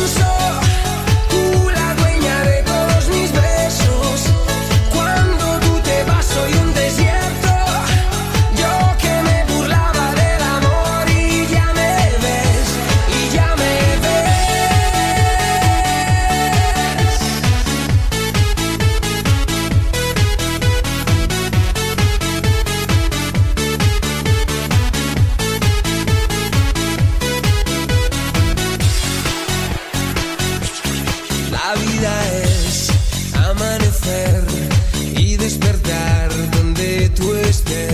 so Christmas.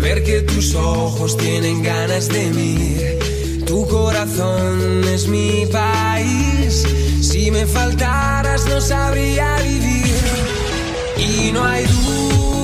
ver que tus ojos tienen ganas de mí. Tu corazón es mi país, si me faltaras no sabría vivir. Y no hay duda